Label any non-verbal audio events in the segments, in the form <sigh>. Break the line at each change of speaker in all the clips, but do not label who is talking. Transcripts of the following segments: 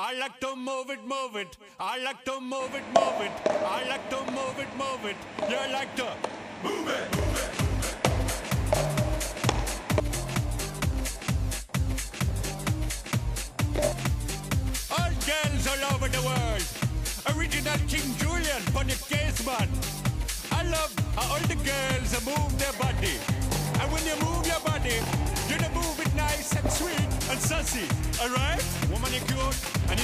I like to move it, move it. I like to move it, move it. I like to move it, move it. You like to move it, move it. All girls all over the world. Original King Julien the case man. I love how all the girls move their body. And when you move your body,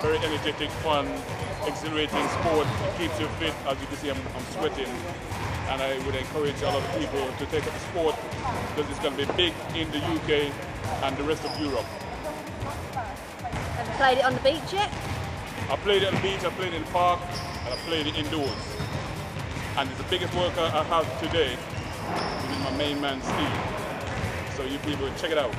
very energetic, fun, exhilarating sport. It keeps you fit. As you can see, I'm, I'm sweating. And I would encourage a lot of people to take up the sport because it's going to be big in the UK and the rest of Europe.
Have you played it on the beach yet?
I played it on the beach, I played it in the park, and I played it indoors. And it's the biggest workout I have today with my main man Steve. So you people check it out.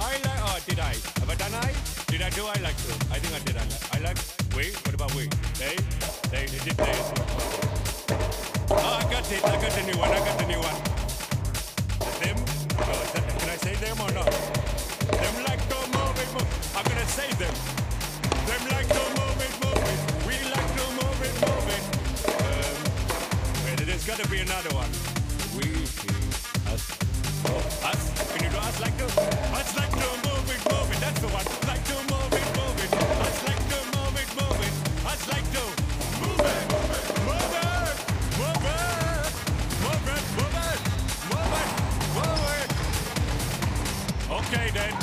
I like, oh, did I? Have I done I? Did I do I like to? I think I did I like. I like, we? What about we? They? They, they did they. Oh, I got it. I got the new one. I got the new one. Them? Is that, can I say them or not? Them like to move it, move. I'm gonna say them. Them like to move it, move it. We like to move it, move it. Um, wait, there's gotta be another one. We, us, us? Can you do us like to? Us like to move it, move it. That's the one. Like to move it, move it. Us like to move it, move it. Us like to move it, move it, move it, move it, move it, move it, move it. Okay then.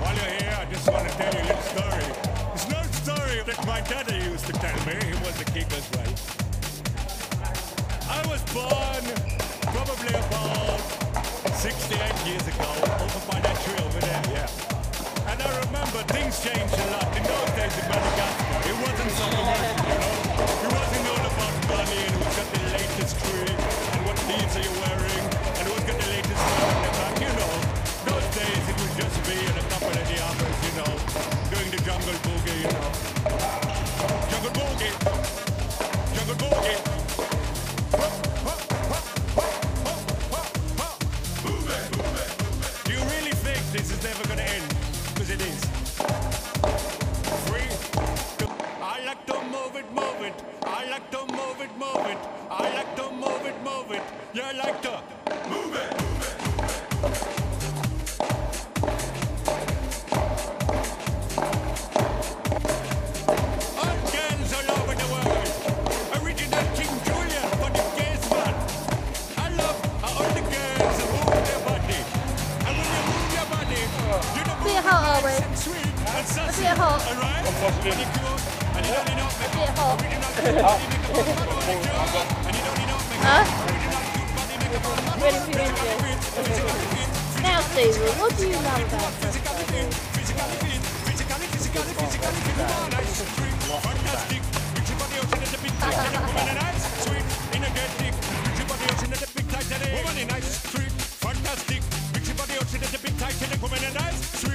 While you're here, I just want to tell you a little story. It's no story that my daddy used to tell me. He was king as well. I was born probably about 68 years ago over by that tree over there, yeah. And I remember things changed a lot. In those days in Madagascar, it wasn't so commercial, you know? It wasn't all about money and who's got the latest tree and what leaves are you wearing You like to move it, move it. All girls all over the world. Original King Julien for the case man. I love how all the girls move their body. And when you move your body, you don't
Bit
move
hot,
nice
are we?
and sweet and sassy. Alright? And you cute, and you don't need no makeup.
bit.
Original cute body makeup on model, and you cute, and <laughs> you don't need no makeup.
Huh? Now, Stephen, what do you know about
physically fit, physically fit, physically, physically, physically fit. Woman, nice, sweet, fantastic. With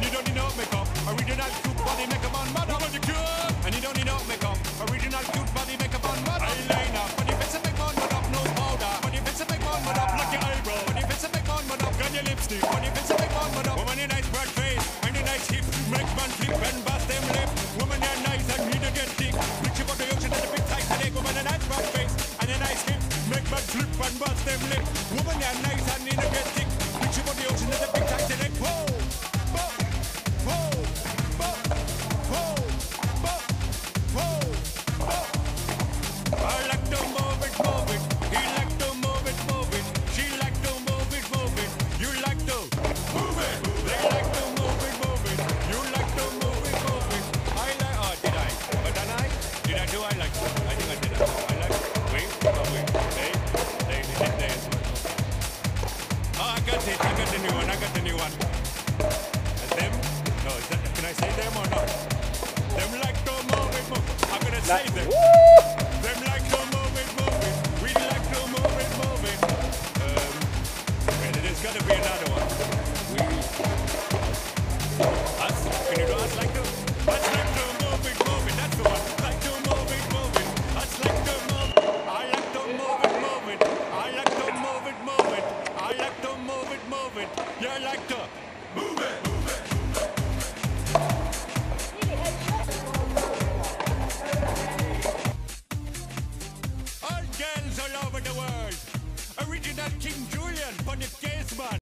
don't need no makeup. Original cute body makeup on mother. What you cute? And you don't need no makeup. Original cute body makeup on mother. Eyeliner. But if it's a big one, but up no powder. But if it's a big one, but up like your eyebrow. But if it's a big one, but up gun your lipstick. But if it's a big one, but up woman in nice broad face and a nice hip. Make man flip and bust them lip. Woman they nice and need to get thick. Rich about the ocean and the big tight headache. Woman a nice broad face and a nice hip. Make man flip and bust them lip. Woman they nice and need to that?